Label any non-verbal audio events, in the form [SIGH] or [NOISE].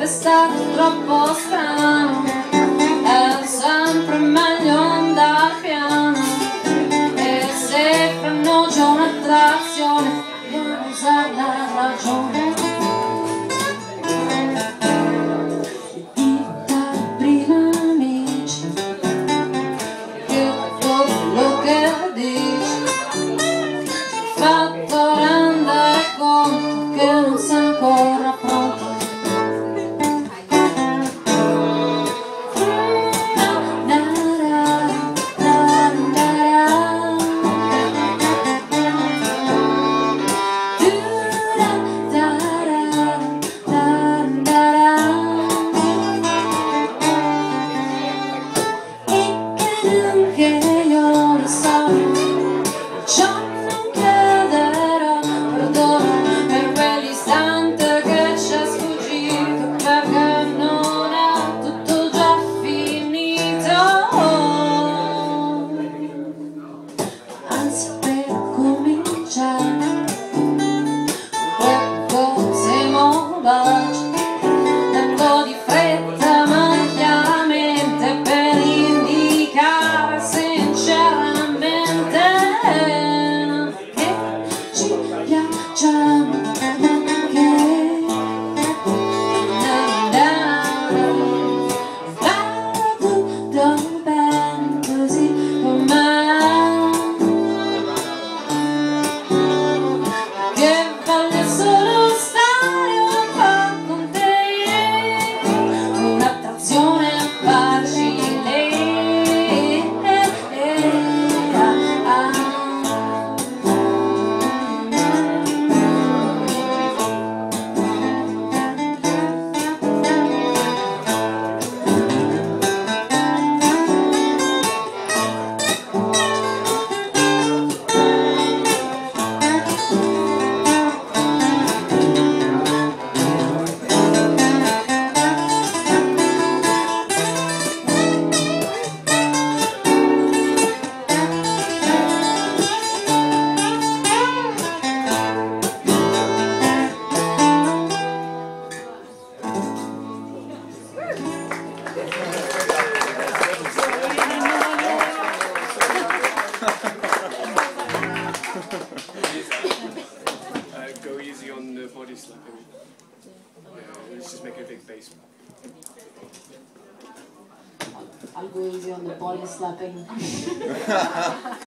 Wystarczy trop postran, as I'm chance per cominciare un po' cose malvagie un po' di fretta magliamente per indicare sinceramente che ci piacciamo. uh, go easy on the body slapping. Yeah, let's just make a big bass. I'll go easy on the body slapping. [LAUGHS]